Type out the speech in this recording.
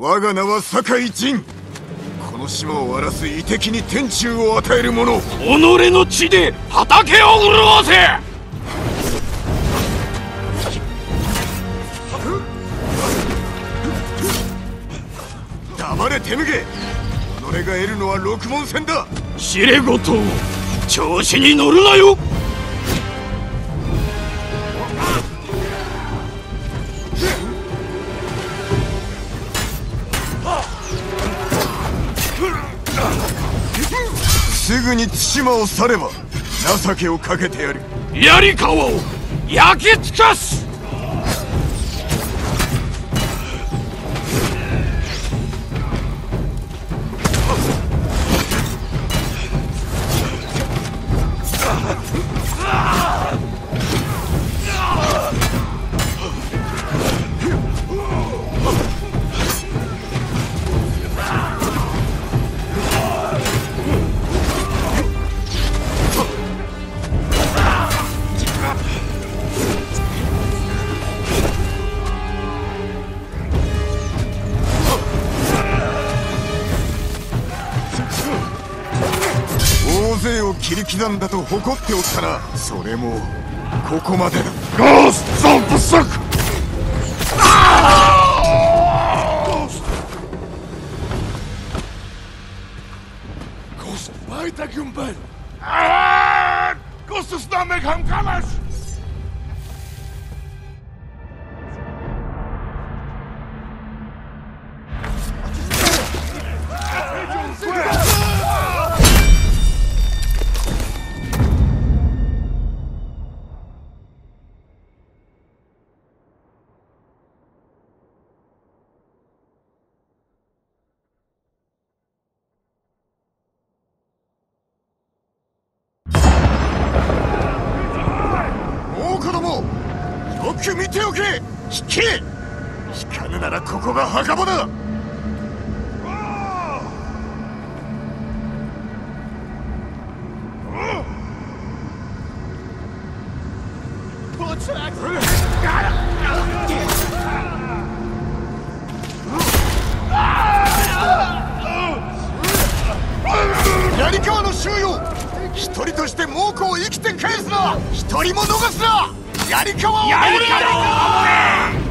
我が名は酒井仁。この島を荒らす遺敵に天誅を与える者。己の血で畑を潤せ。黙れ手向け。己が得るのは六門戦だ。知れごと調子に乗るなよすぐに対馬を去れば情けをかけてやる。槍川を焼き尽くす勢を切り刻んだと誇っておったな。それもここまでゴーストゾンプスゴースト,ゴーストバイタ軍配ゴーストスナメカンカマシく見ておけ引け！引かぬならここが墓場だ！一人として猛虎を生きて返すな一人も逃すな槍川を槍川を守れ！